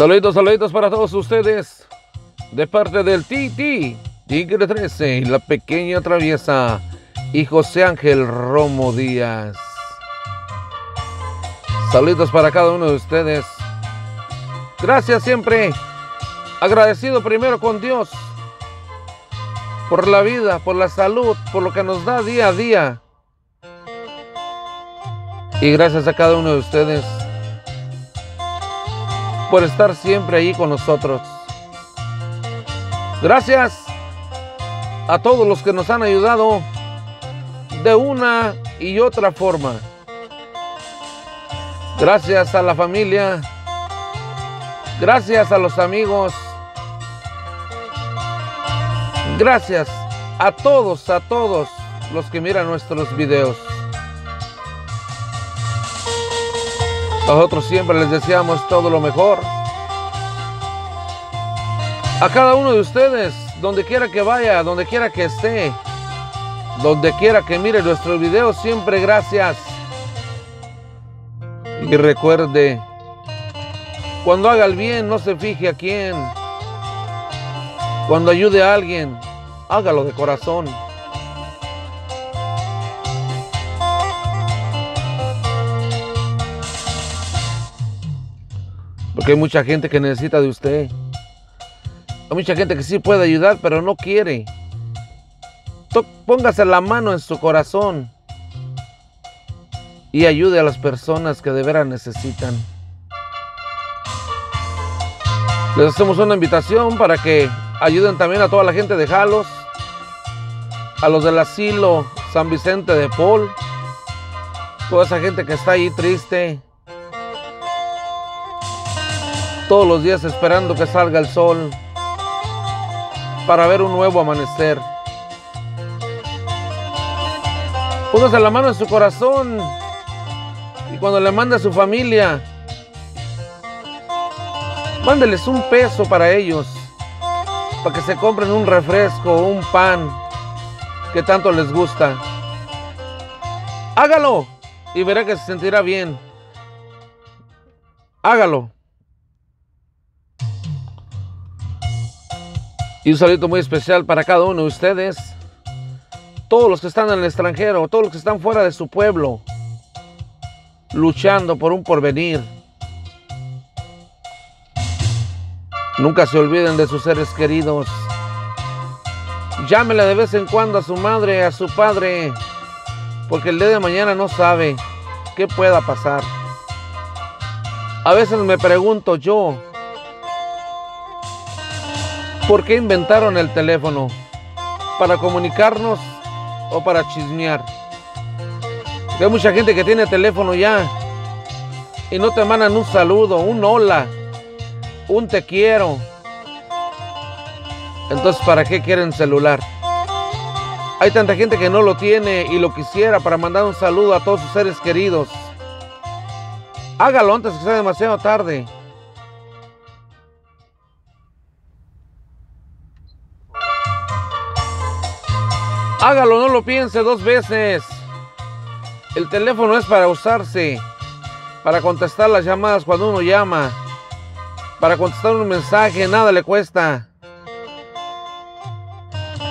Saluditos, saluditos para todos ustedes. De parte del Titi, Tigre 13 y la pequeña traviesa y José Ángel Romo Díaz. Saluditos para cada uno de ustedes. Gracias siempre. Agradecido primero con Dios por la vida, por la salud, por lo que nos da día a día. Y gracias a cada uno de ustedes por estar siempre ahí con nosotros. Gracias a todos los que nos han ayudado de una y otra forma. Gracias a la familia. Gracias a los amigos. Gracias a todos, a todos los que miran nuestros videos. Nosotros siempre les deseamos todo lo mejor. A cada uno de ustedes, donde quiera que vaya, donde quiera que esté, donde quiera que mire nuestros videos, siempre gracias. Y recuerde, cuando haga el bien, no se fije a quién. Cuando ayude a alguien, hágalo de corazón. Porque hay mucha gente que necesita de usted. Hay mucha gente que sí puede ayudar, pero no quiere. Póngase la mano en su corazón y ayude a las personas que de veras necesitan. Les hacemos una invitación para que ayuden también a toda la gente de Jalos, a los del asilo San Vicente de Paul, toda esa gente que está ahí triste, todos los días esperando que salga el sol para ver un nuevo amanecer. Póngase la mano en su corazón y cuando le mande a su familia, mándeles un peso para ellos, para que se compren un refresco, un pan que tanto les gusta. Hágalo y verá que se sentirá bien. Hágalo. Y un saludo muy especial para cada uno de ustedes. Todos los que están en el extranjero, todos los que están fuera de su pueblo, luchando por un porvenir. Nunca se olviden de sus seres queridos. Llámele de vez en cuando a su madre, a su padre, porque el día de mañana no sabe qué pueda pasar. A veces me pregunto yo, ¿Por qué inventaron el teléfono? ¿Para comunicarnos o para chismear? Hay mucha gente que tiene teléfono ya y no te mandan un saludo, un hola, un te quiero. Entonces, ¿para qué quieren celular? Hay tanta gente que no lo tiene y lo quisiera para mandar un saludo a todos sus seres queridos. Hágalo antes que sea demasiado tarde. Hágalo, no lo piense dos veces. El teléfono es para usarse, para contestar las llamadas cuando uno llama, para contestar un mensaje, nada le cuesta.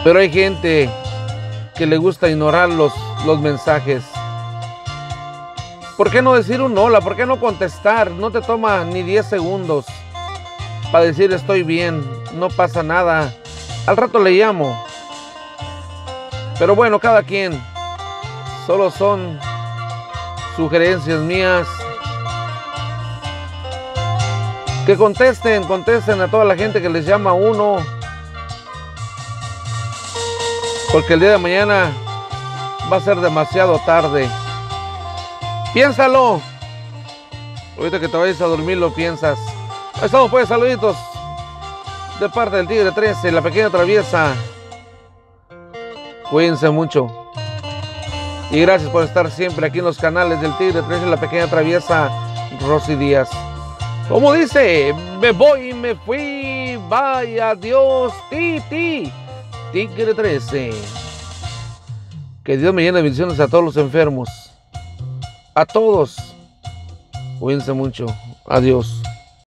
Pero hay gente que le gusta ignorar los, los mensajes. ¿Por qué no decir un hola? ¿Por qué no contestar? No te toma ni 10 segundos para decir estoy bien, no pasa nada. Al rato le llamo. Pero bueno, cada quien. Solo son sugerencias mías. Que contesten, contesten a toda la gente que les llama uno. Porque el día de mañana va a ser demasiado tarde. Piénsalo. Ahorita que te vayas a dormir lo piensas. Ahí estamos pues, saluditos. De parte del Tigre 13, la pequeña traviesa. Cuídense mucho. Y gracias por estar siempre aquí en los canales del Tigre 13, la pequeña traviesa Rosy Díaz. Como dice, me voy, me fui, vaya Dios, Titi, Tigre 13. Que Dios me llene de bendiciones a todos los enfermos. A todos. Cuídense mucho. Adiós.